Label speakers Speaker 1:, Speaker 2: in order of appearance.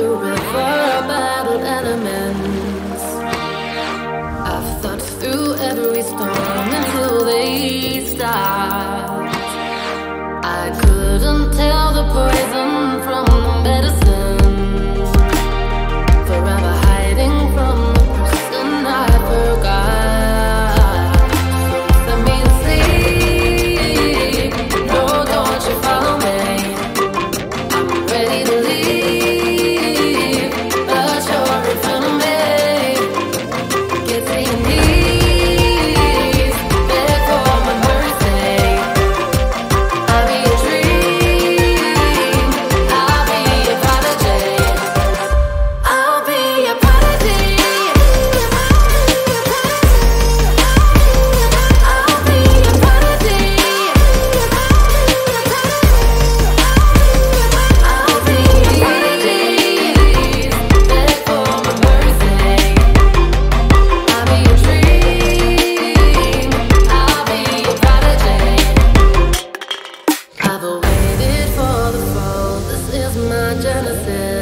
Speaker 1: the river, elements. I've thought through every storm until they stopped. I couldn't tell the I've waited for the fall. This is my genesis.